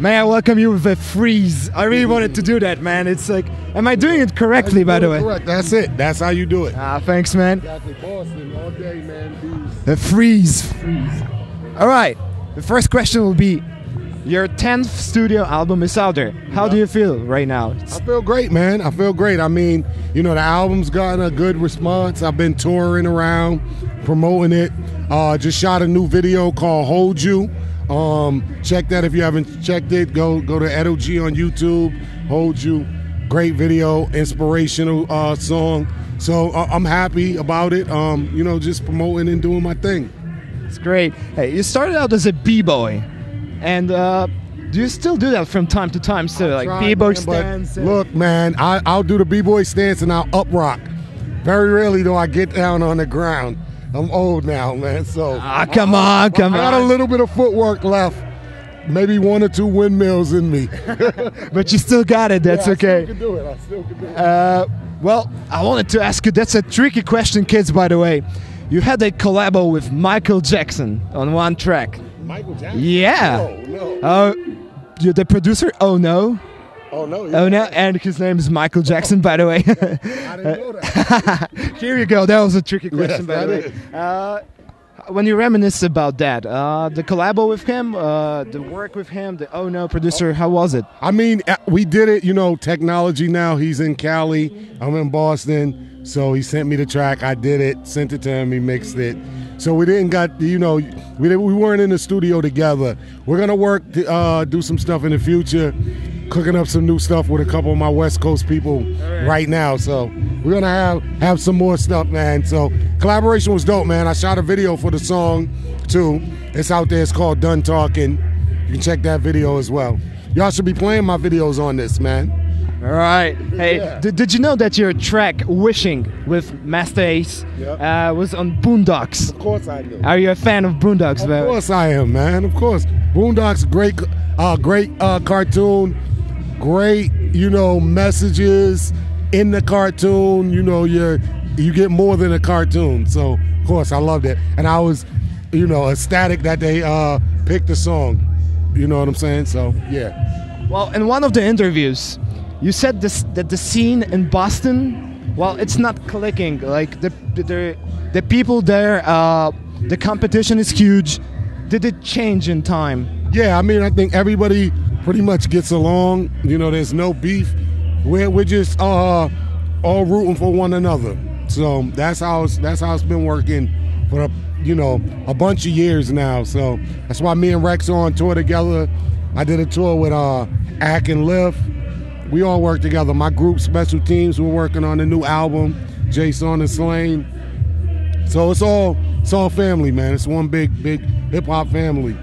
May I welcome you with a freeze? I really wanted to do that, man. It's like, am I doing it correctly, by the way? Correct. That's it. That's how you do it. Ah, thanks, man. Exactly. Boston all day, man. A freeze. All right. The first question will be your 10th studio album is out there. How do you feel right now? I feel great, man. I feel great. I mean, you know, the album's gotten a good response. I've been touring around, promoting it. Uh, just shot a new video called "Hold You." Um, check that if you haven't checked it. Go go to Edo G on YouTube. "Hold You," great video, inspirational uh, song. So uh, I'm happy about it. Um, you know, just promoting and doing my thing. It's great. Hey, you started out as a b-boy, and uh, do you still do that from time to time? Still, like b-boy man, but stands. and- Look, man, I, I'll do the b-boy stance and I'll up rock. Very rarely do I get down on the ground. I'm old now, man. So Ah, come on, come I got a little bit of footwork left. Maybe one or two windmills in me. but you still got it. That's Yeah, I okay. still can do it. I still can do it. Uh, well, I wanted to ask you. That's a tricky question, kids. By the way, you had a collabo with Michael Jackson on one track. Michael Jackson. Yeah. No, no. Uh, the producer. Oh no. Oh no. Oh no. And his name is Michael Jackson. By the way. I didn't know that. Here you go. That was a tricky question, Yes, by the way. Uh, when you reminisce about that, uh, the collabo with him, uh, the work with him, the Oh No producer, how was it? I mean, uh, we did it. You know, technology now. He's in Cali. I'm in Boston. So he sent me the track. I did it. Sent it to him. He mixed it. So we didn't got you know we didn't, we weren't in the studio together. We're gonna work to uh, do some stuff in the future. Cooking up some new stuff with a couple of my West Coast people right now. So we're gonna have have some more stuff, man. So collaboration was dope, man. I shot a video for the song too. It's out there. It's called Done Talking. You can check that video as well. Y'all should be playing my videos on this, man. All right. Hey, Yeah. did, did you know that your track "Wishing" with Masta Ace Yeah. uh, was on Boondocks? Of course I do. Are you a fan of Boondocks? Man of course I am, man. Of course. Boondocks, great, uh, great uh, cartoon. Great, you know, messages in the cartoon. You know, you you get more than a cartoon. So, of course, I loved it, and I was, you know, ecstatic that they uh, picked the song. You know what I'm saying? So, yeah. Well, in one of the interviews, you said this that the scene in Boston, well, it's not clicking. Like the the the people there, uh, the competition is huge. Did it change in time? Yeah, I mean, I think everybody pretty much gets along. You know, there's no beef. We're we're just uh, all rooting for one another. So that's how it's that's how it's been working for a, you know a bunch of years now. So that's why me and Reks are on tour together. I did a tour with uh, Ack and Lif. We all work together. My group, Special Teams, we're working on a new album, Jaysaun and Slaine. So it's all it's all family, man. It's one big big hip hop family.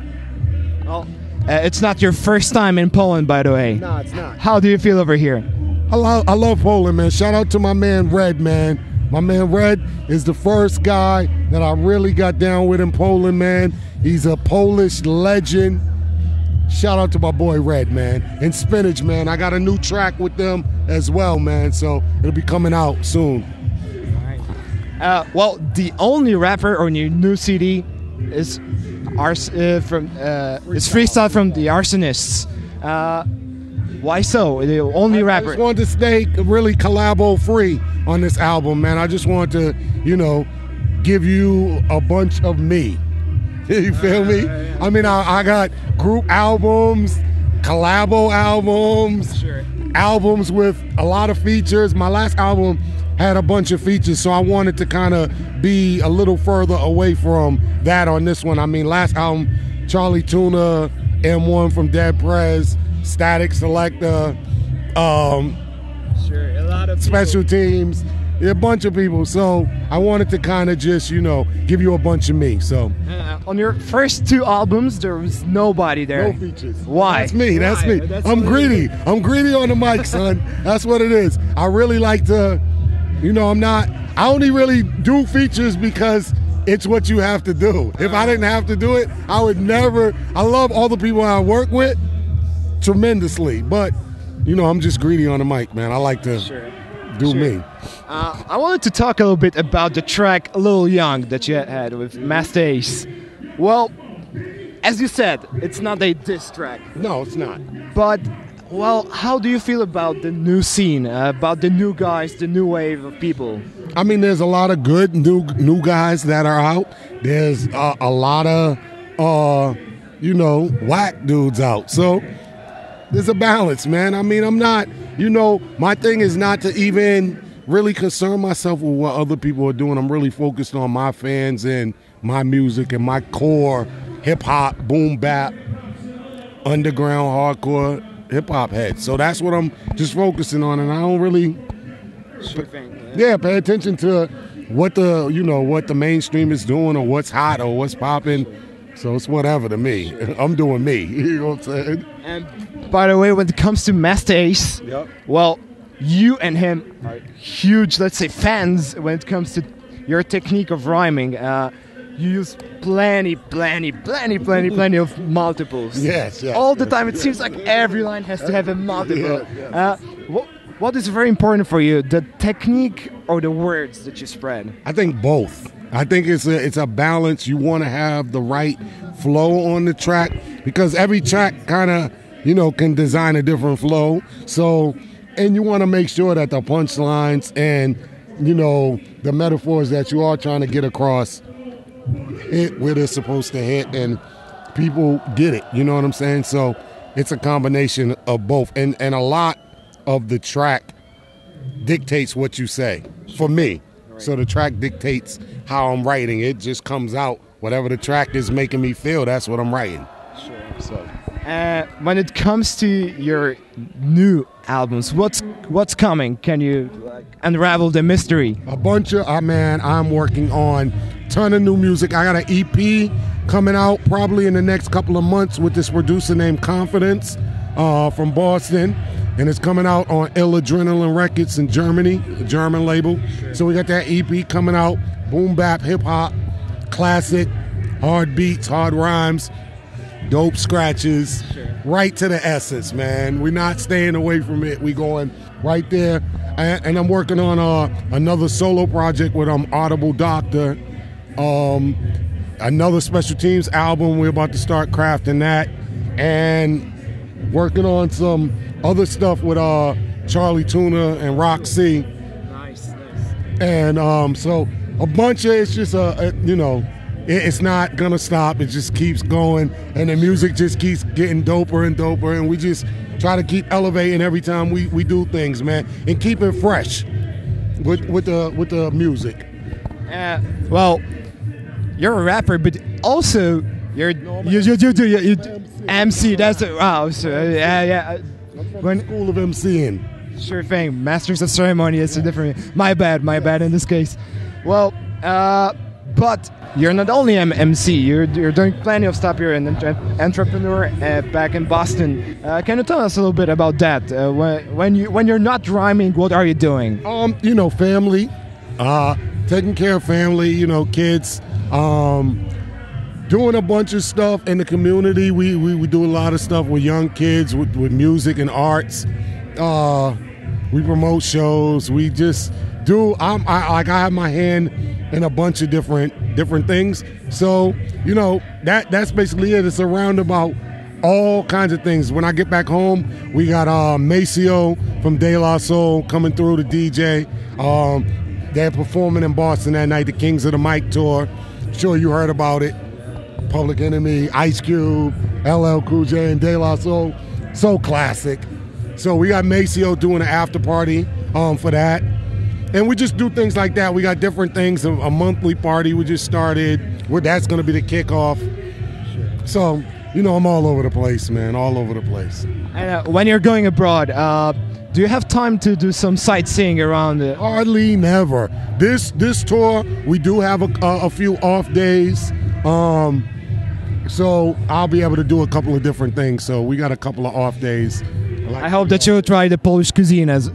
Well, uh, it's not your first time in Poland, by the way. No, it's not. How do you feel over here? I love, I love Poland, man. Shout out to my man Red, man. My man Red is the first guy that I really got down with in Poland, man. He's a Polish legend. Shout out to my boy Red, man. And Spinache, man. I got a new track with them as well, man. So it'll be coming out soon. Uh, well, the only rapper on your new CD is Ars- uh, from uh, is freestyle from the Arsonists. Uh, why so? The only I rapper. I just wanted to stay really collabo free on this album, man. I just want to, you know, give you a bunch of me. you feel me? I mean, I, I got group albums, collabo albums, Sure. Albums with a lot of features. My last album had a bunch of features, so I wanted to kind of be a little further away from that on this one. I mean, last album, Chali 2na, M1 from Dead Prez, Statik Selektah, um, Sure, a lot of special teams, a bunch of people. So I wanted to kind of just, you know, give you a bunch of me. So Uh, on your first two albums, there was nobody there. no features. Why? That's me. That's Why? me. That's I'm greedy. I'm greedy on the mic, son. That's what it is. I really like to, you know, I'm not. I only really do features because it's what you have to do. If I didn't have to do it, I would never. I love all the people I work with tremendously, but you know, I'm just greedy on the mic, man. I like to Sure. Do Sure. me. Uh, I wanted to talk a little bit about the track "A Little Young" that you had with Masta Ace. Well, as you said, it's not a diss track, No, it's not. but well, how do you feel about the new scene, uh, about the new guys, the new wave of people? I mean, there's a lot of good new new guys that are out. There's uh, a lot of, uh, you know, whack dudes out. So there's a balance, man. I mean, I'm not, you know, my thing is not to even really concern myself with what other people are doing. I'm really focused on my fans and my music and my core hip hop, boom bap, underground hardcore hip hop head. So that's what I'm just focusing on, and I don't really Sure thing. yeah, pay attention to what the you know what the mainstream is doing or what's hot or what's popping. So it's whatever to me. I'm doing me. You know what I'm saying? And by the way, when it comes to Masta Ace, Yep. well, you and him are huge, let's say, fans when it comes to your technique of rhyming. Uh, you use plenty, plenty, plenty, plenty, plenty of multiples. Yes, yes, All the time. It seems like every line has to have a multiple. Uh, what, what is very important for you, the technique or the words that you spread? I think both. I think it's a it's a balance. You want to have the right flow on the track because every track kind of you know can design a different flow. So, and you want to make sure that the punchlines and you know the metaphors that you are trying to get across hit where they're supposed to hit and people get it. You know what I'm saying? So it's a combination of both. And and a lot of the track dictates what you say. For me. So the track dictates how I'm writing. It just comes out. Whatever the track is making me feel, that's what I'm writing. Sure. So Uh, when it comes to your new albums, what's what's coming? Can you unravel the mystery? a bunch of uh, man i'm working on ton of new music i got an ep coming out probably in the next couple of months with this producer named confidence uh, from boston and it's coming out on ill adrenaline records in germany a german label. So we got that ep coming out. Boom bap hip-hop classic hard beats hard rhymes dope scratches. Right to the essence man. We're not staying away from it. We going right there. And, and i'm working on uh, another solo project with um audible doctor. Um another special teams album. We're about to start crafting that. And working on some other stuff with uh Chali 2na and roxy Nice, nice. and um, so a bunch of it's just a, a you know it, it's not gonna stop it just keeps going and the music just keeps getting doper and doper and we just try to keep elevating every time we, we do things man and keep it fresh with with the with the music Uh, well, you're a rapper, but also you're you you you do you, you, MC. That's a, wow. So yeah, yeah. When school of MCing sure thing, masters of ceremony. It's a different. My bad, my bad in this case. Well, uh, but you're not only an MC. You're you're doing plenty of stuff. You're an entre- entrepreneur uh, back in Boston. Uh, can you tell us a little bit about that? Uh, when when you when you're not rhyming, what are you doing? um you know family uh taking care of family you know kids um doing a bunch of stuff in the community we we, we do a lot of stuff with young kids with, with music and arts uh we promote shows we just do i'm I, like i have my hand in a bunch of different different things so you know that that's basically it it's a roundabout all kinds of things. When I get back home, we got uh, Maseo from De La Soul coming through to DJ. Um, they're performing in Boston that night, the Kings of the Mic tour. Sure, you heard about it. Public Enemy, Ice Cube, LL Cool J, and De La Soul. So classic. So we got Maseo doing an after party um, for that. And we just do things like that. We got different things. A, a monthly party we just started. Where that's going to be the kickoff. So you know, I'm all over the place, man. All over the place. And uh, when you're going abroad, uh, do you have time to do some sightseeing around? The- Hardly never. This this tour, we do have a, a, a few off days. Um, so I'll be able to do a couple of different things. So we got a couple of off days. I hope that you'll try the Polish cuisine as.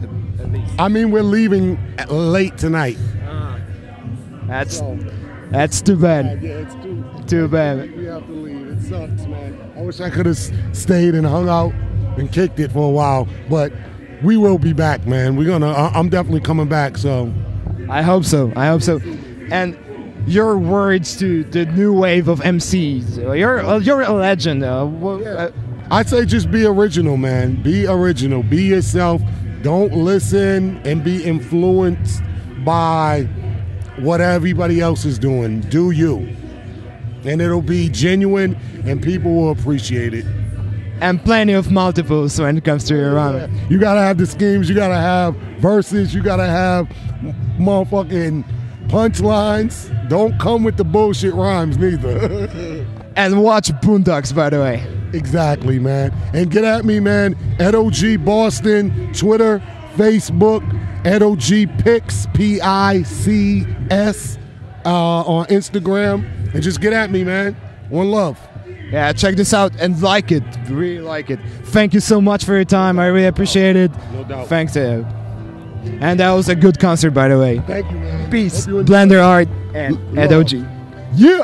I mean, we're leaving late tonight. That's that's too bad. Yeah, it's too, Too bad. We have to leave. It sucks, man. I wish I could have stayed and hung out and kicked it for a while, but we will be back, man. We're gonna. I'm definitely coming back. So I hope so. I hope so. And your words to the new wave of MCs. You're uh, you're a legend. Uh, uh, I'd say just be original, man. Be original. Be yourself. Don't listen and be influenced by what everybody else is doing. Do you. And it'll be genuine and people will appreciate it. and plenty of multiples when it comes to your rhyme. You gotta have the schemes, you gotta have verses, you gotta have motherfucking punchlines. Don't come with the bullshit rhymes neither. And watch Boondocks, by the way. Exactly, man. And get at me, man. Ed OG Boston, Twitter, Facebook, Ed OG Pics, P I C S, uh, on Instagram. And just get at me, man. One love. Yeah, check this out and like it. Really like it. Thank you so much for your time. I really appreciate it. No doubt. Thanks to you. And that was a good concert, by the way. Thank you, man. Peace. Hope you enjoy. Blender Art and Ed OG. Yeah.